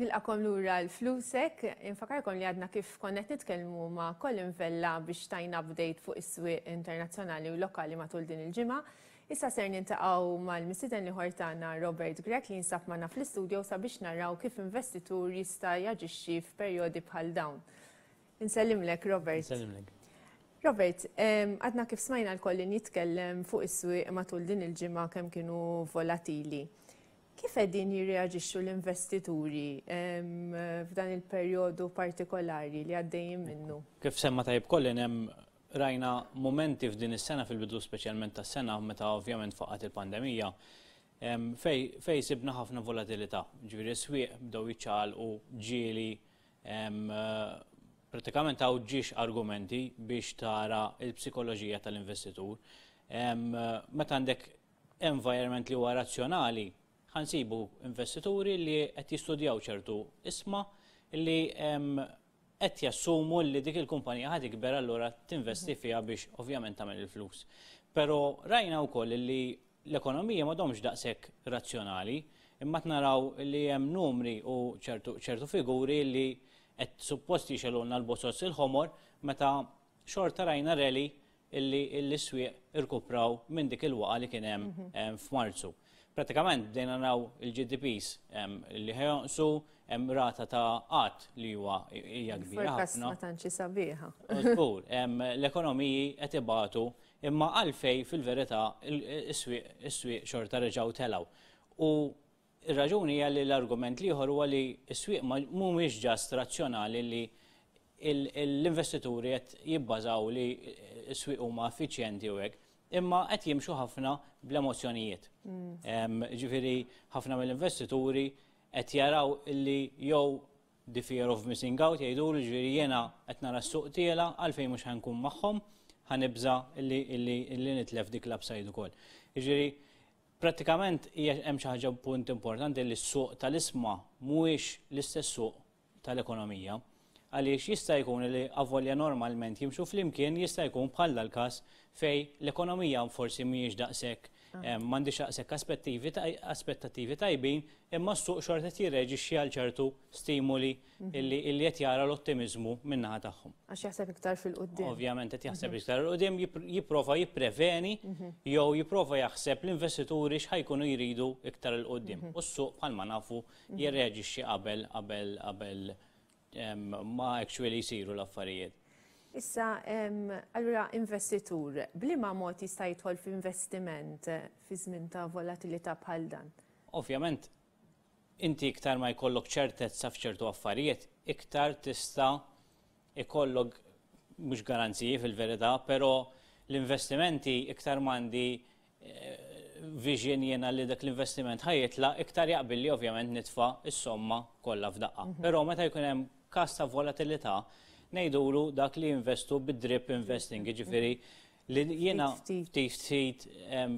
Nilqakom lura l-flusek, infakarkom li għadna kif konnet nitkellmu ma' Colin Vella biex tajna update fuq is-swieq internazzjonali u lokali matul din il-ġimgħa. Issa ser niltaqgħu mal-mistieden l-ieħor tagħna Robert Grech li jinsab magħna fl-istudio sabiex naraw kif investitur jista' jaġixxi f'perjodi bħal dawn. Insellimlek Robert. Insellimlek. Robert, għadna kif smajna l-koll li nitkellem fuq is-swieq matul din il-ġimgħa kemm kienu volatili. Kif qegħdin jirreaġixxu l-investituri f'dan il-perjodu partikolari li għaddejjin minnu? Kif semma tajb kollin hemm Rajna mumenti f'din is-sena fil-bidu speċjalment tas-sena meta ovvjament faqgħet il-pandemija fejn sibna ħafna volatilità. Ġifieri s-swieq bdew jiċċaqalqu ġieli prattikament hawn ġiex argumenti biex tara l-psikoloġija tal-investitur. Meta għandek environment li huwa razzjonali ħa nsibu investituri li qed jistudjaw ċertu isma li qed jassumu li dik il-kumpanija ħa tikber allura tinvesti fiha biex ovvjament tagħmel il-flus. Però rajna wkoll li l-ekonomiji m'għadhomx daqshekk razzjonali, imma qed naraw li hemm numri u ċertu figuri li qed suppost jixgħelulna l-bozoz il-ħomor meta xorta rajna rally illi l-iswieq irkupraw minn dik il-waqa li kien hemm f'Marzu. Pratikament bdejna naraw il-GDPs li ħejonqsu hemm rata ta' qatt li huwa hija kbira ħafna. Ma tantx sabiħa. Żgur, l-ekonomiji qed ibatu imma għalfej fil-verità is-swieq xorta reġgħu telgħu. U Ir-raġuni hija li l-argument l-ieħor huwa li s-swieq ma mhumiex just razzjonali li l-investituri qed jibbażaw li s-swieq huma effiċjenti u hekk, imma qed jimxu ħafna bl-emozzjonijiet. Jiġifieri ħafna mill-investituri qed jaraw li jew the fear of missing out jgħidulu jiġifieri jiena qed nara s-suq tiela' għalfejn mhux ħa nkun magħhom, ħa nibża' li nitlef dik l-upside ukoll. Jiġifieri Prattikament hija hemm xi ħaġa punt importanti li s-suq tal-isma mhuwiex l-istess suq tal-ekonomija. Għaliex jista' jkun li avolja normalment jimxu flimkien jista' jkun bħal dal-każ fejn l-ekonomija forsi mhijiex daqshekk m'għandhiex daqshekk aspettivi aspettattivi tajbin imma s-suq xorta qed jirreaġixxi għal ċertu stimuli illi illi qed jara l-ottimiżmu min-naħa tagħhom. Għax jaħseb iktar fil-qudiem. Ovvjament qed jaħseb iktar il-qudiem jipprova jippreveni jew jipprova jaħseb l-investituri x'ħajkunu jridu iktar il-qudiem. U s-suq bħalma nafu jirreaġixxi qabel qabel qabel ma actually jsiru l-affarijiet. Issa, allura investitur, bliema mod jista' jidħol f'investiment fi żmien ta' volatilità bħal dan? Ovvjament, Inti iktar ma jkollok ċertezza f'ċertu affarijiet, iktar tista' jkollok mhux garanziji fil-verità, però l-investimenti iktar m'għandi vision jiena li dak l-investiment ħa jitlaq, iktar jaqbilli ovvjament nitfa' s-somma kollha f'daqqa. Però meta jkun hemm każ ta' volatilità, ngħidulu dak li jinvestu bid-drip investing, jiġifieri li jiena ftit ftit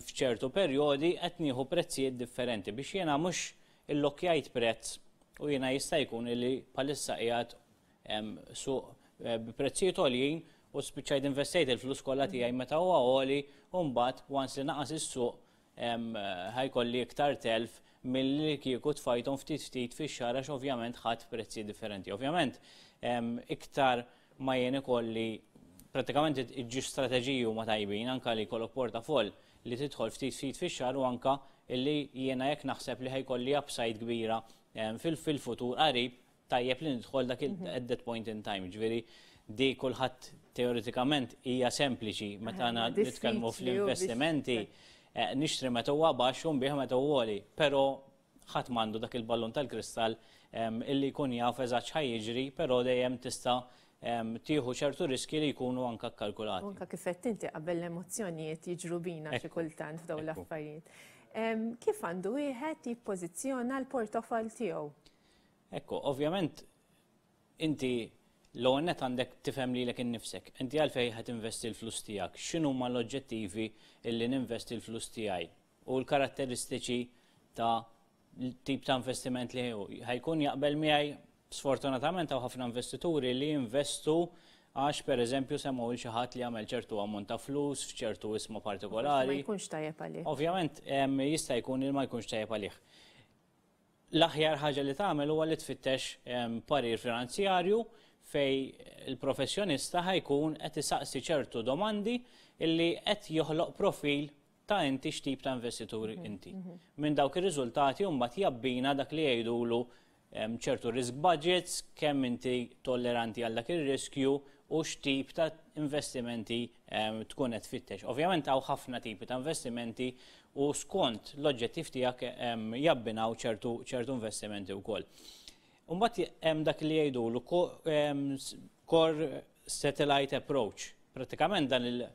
f'ċertu perjodi qed nieħu prezzijiet differenti biex jiena mhux illokkjajt prezz u jiena jista' jkun li bħalissa qiegħed suq bi prezzijiet għoljin u spiċċajt investejt il-flus kollha tiegħi meta huwa għoli u mbagħad once li naqas is-suq ħa jkolli iktar telf milli kieku tfajthom ftit ftit fix-xahar għax ovvjament ħadt prezzi differenti. Ovvjament, iktar ma jien ikolli pratikament iġġi strateġiji huma tajbin anka li jkollok portafoll li tidħol ftit ftit fix-xahar u anka illi jiena jekk naħseb li ħajkolli upside kbira fil-futur qarib tajjeb li nidħol dak il at that point in time, ġviri di kulħadd teoretikament hija sempliċi meta għana nitkellmu fl-investimenti eh, nixtri meta huwa baxx u nbih meta huwa għoli, però ħadd m'għandu dak il-ballun tal-kristall illi jkun jaf eżatt x'ħaj jiġri, però dejjem tista' tieħu ċertu riski li jkunu anka kkalkulati. Anka kif qed inti qabel l-emozzjonijiet jiġru bina xi kultant f'dawn l-affarijiet. Kif għandu wieħed jippożizzjona l-portofol tiegħu? Ekku, ovvjament inti l-ewwel nett għandek tifhem lilek innifsek. Inti għalfejn qed tinvesti l-flus tiegħek? X'inhuma l-oġġettivi illi ninvesti l-flus tiegħi? U l-karatteristiċi ta' tip ta' investiment li hu. Ħa jkun jaqbel miegħi sfortunatament hawn ħafna investituri li jinvestu għax pereżempju semgħu lil xi ħadd li jagħmel ċertu ammont ta' flus f'ċertu isma partikolari. Ma jkunx tajjeb għalih. Ovvjament jista' jkun li ma jkunx tajjeb għalih. l-aħjar ħaġa li tagħmel huwa li tfittex parir finanzjarju fejn il-professjonista ħa jkun qed isaqsi ċertu domandi li qed joħloq profil ta' inti x'tip ta' investitur inti. Minn dawk ir-riżultati mbagħad jabbina dak li jgħidulu ċertu risk budgets, kemm inti tolleranti għal dak ir-riskju u x'tip ta' investimenti tkun qed tfittex. Ovvjament hawn ħafna tipi ta' investimenti u skont l-oġġettiv tiegħek jabbinaw ċertu ċertu investimenti wkoll. Imbagħad hemm dak li jgħidulu core satellite approach. Prattikament dan il-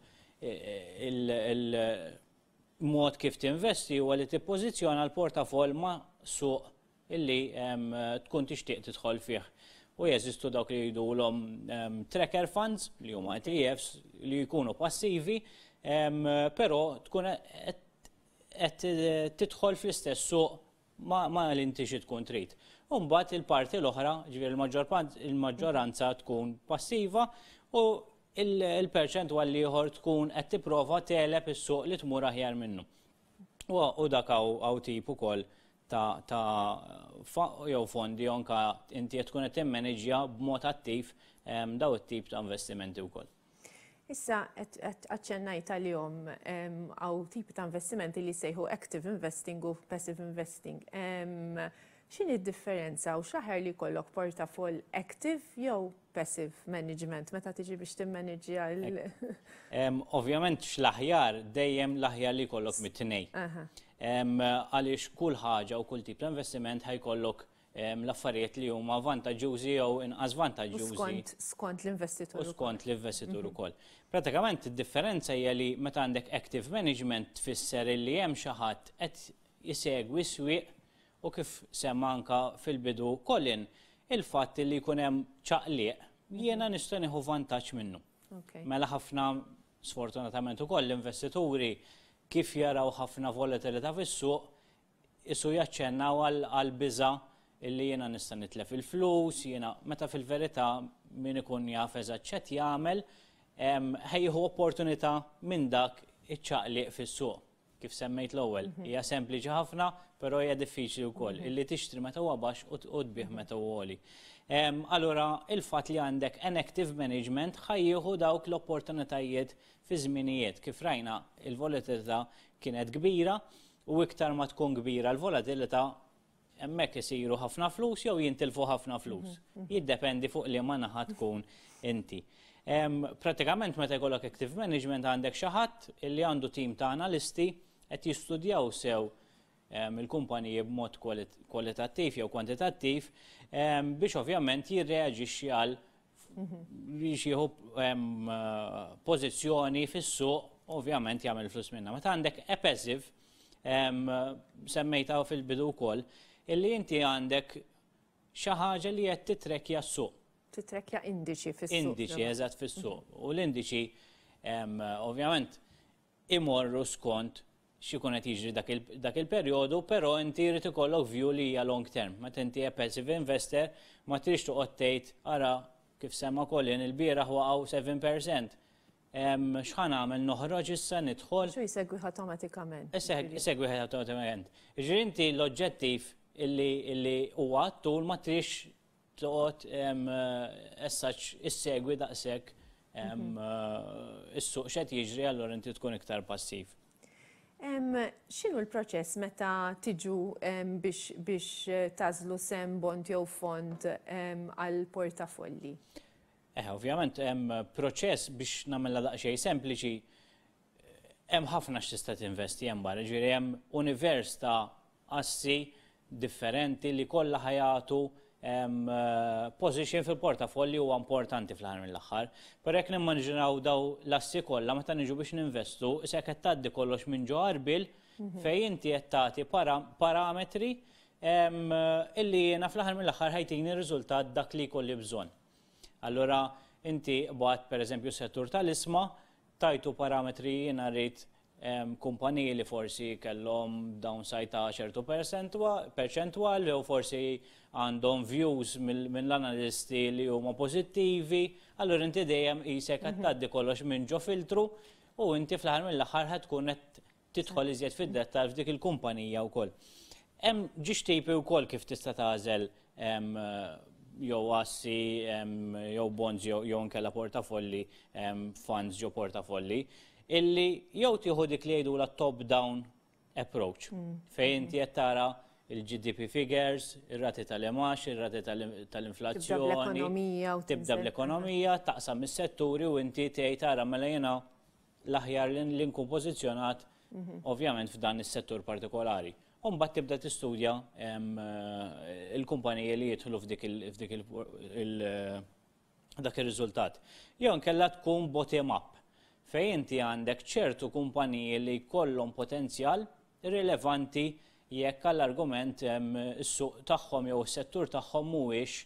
mod kif tinvesti huwa li tippożizzjona l-portafoll ma' suq illi tkun tixtieq tidħol fih u jeżistu dawk li jgħidulhom tracker funds li huma ETFs li jkunu passivi però tkun qed tidħol fl-istess suq ma li inti xi tkun trid. Umbagħad il-parti l-oħra, ġifieri l-maġġoranza tkun passiva u l-perċentwal l-ieħor tkun qed tipprova tegħleb is-suq li tmur aħjar minnu. U dak hawn tip ukoll ta' ta' faqq jew fondi jew anke inti qed tkun qed timmaniġja b'mod attiv daw it-tip ta' investimenti wkoll. Issa qed aċċennajt għalihom hawn tipi ta' investimenti li jsejħu active investing u passive investing. X'inhi d-differenza u x'aħjar li jkollok portafoll active jew passive management meta tiġi biex timmaniġġja l- Ovvjament x'l-aħjar dejjem l-aħjar li jkollok mit-tnejn. Għaliex kull ħaġa u kull tip ta' investiment ħajkollok l-affarijiet li huma vantaġġużi jew inqas vantaġġużi. Skont l-investitur. U skont l-investitur ukoll. Pratikament id-differenza hija li meta għandek active management tfisser li hemm xi ħadd qed isegwi s-swieq u kif semma anke fil-bidu Colin, il-fatt li jkun hemm ċaqliq jiena nista' nieħu vantaġġ minnu. Mela ħafna sfortunatament ukoll l-investituri kif jaraw ħafna volatilità fis-suq, isu jaċċennaw għal biża' li jiena nista' nitlef il-flus, jiena meta fil-verità min ikun jaf eżatt x'qed jagħmel, ħa jieħu opportunità minn dak iċ-ċaqliq fis-suq. kif semmejt l-ewwel, hija sempliċi ħafna, però hija diffiċli wkoll, illi tixtri meta huwa baxx u tbigħ meta hu għoli. Allura, il-fatt li għandek an active management ħa jieħu dawk l-opportunitajiet fiż-żminijiet. Kif rajna, il-volatilità kienet kbira u iktar ma tkun kbira l-volatilità, Hemmhekk isiru ħafna flus jew jintilfu ħafna flus. Jiddependi fuq liema naħa tkun inti. Pratikament meta jkollok active management għandek xi ħadd li għandu tim ta' analisti qed jistudjaw sew il-kumpaniji b'mod kwalitattiv jew kwantitattiv biex ovvjament jirreaġixxi għal Biex jieħu pożizzjoni fis-suq, ovvjament jagħmel flus minnha. Meta għandek epeżiv, semmejta fil-bidu wkoll, illi inti għandek xi ħaġa li qed titrekja s-suq. Titrekja indiċi fis-suq. Indiċi, eżatt fis-suq. U l-indiċi, ovvjament, imorru skont x'ikun qed jiġri dak il-perjodu, però inti jrid ikollok view li hija long term. Meta inti a passive investor ma tridx toqgħod tgħid ara kif semma Colin ilbieraħ waqgħu 7 percent. X'ħa nagħmel noħroġ issa nidħol? Għax hu jsegwih awtomatikament. Isegwih awtomatikament. Jiġifieri inti l-oġġettiv illi huwa għat-tul ma tridx toqgħod essaċ issegwi daqshekk is-suq x'qed jiġri allura inti tkun iktar passiv. X'inhu l-proċess meta tiġu biex tażlu sem bond jew fond għal portafolli? Eħe, ovvjament hemm proċess biex nagħmilha daqsxejn sempliċi hemm ħafna x'tista' tinvesti hemm barra, ġifieri hemm univers ta' assi differenti li kollha ħa jagħtu pożizzjon fil-portafoll li huwa importanti fl-aħħar mill-aħħar. Però jekk nimmanġinaw dawn l-assi kollha meta niġu biex ninvestu, issa jekk qed tgħaddi kollox minn ġo għarbiel fejn inti qed tagħti parametri illi jiena fl-aħħar mill-aħħar ħa jtini riżultat dak li jkolli bżonn. Allura inti qbadt pereżempju s-settur tal-isma, tajtu parametri jiena rrid kumpaniji li forsi kellhom downside ta' ċertu perċentwal jew forsi għandhom views mill-analisti li huma pożittivi, allura inti dejjem qisek qed tgħaddi kollox minn ġo filtru u inti fl-aħħar mill-aħħar ħa tkun qed tidħol iżjed fid-dettall f'dik il-kumpanija wkoll. Hemm ġiex tipi wkoll kif tista' tagħżel jew assi jew bonds jew inkella portafolli, funds jew portafolli, illi jew tieħu dik li jgħidulha top down approach fejn inti qed tara l-GDP figures, ir-rati tal-imgħax, ir-rati tal-inflazzjoni, tibda bl-ekonomija, taqsam is-setturi u inti tgħid ara mela jiena l-aħjar li nkun pożizzjonat ovvjament f'dan is-settur partikolari. U mbagħad tibda tistudja il-kumpaniji li jidħlu f'dik dak ir-riżultat. Jew inkella tkun bottom up fejn inti għandek ċertu kumpaniji li jkollhom potenzjal rilevanti jekk għall-argument is-suq tagħhom jew is-settur tagħhom mhuwiex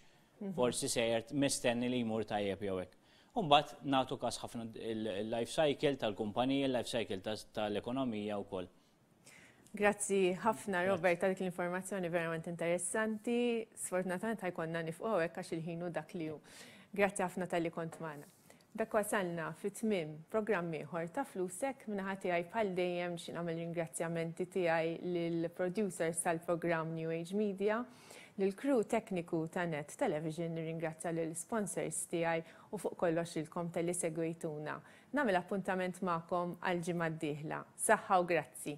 Forsi sejjer mistenni li jmur tajjeb jew hekk. U mbagħad nagħtu każ ħafna il-life cycle tal-kumpanija, il-life cycle tal-ekonomija wkoll. Grazzi ħafna Robert għal dik l-informazzjoni verament interessanti. Sfortunatament ħajkonna nifqgħu hekk għax il-ħin hu dak li hu. Grazzi ħafna tal-li kont magħna. B'hekk wasalna fi tmiem programm ieħor ta' Flusek. Min-naħa tiegħi bħal dejjem nixtieq nagħmel ringrazzjamenti tiegħi lill-producers tal-programm New Age Media, lill-crew tekniku ta' Net Television, nirringrazzja lill-sponsors tiegħi u fuq kollox lilkom talli segwejtuna. Nagħmel appuntament magħkom għall-ġimgħa d-dieħla. Saħħa u grazzi!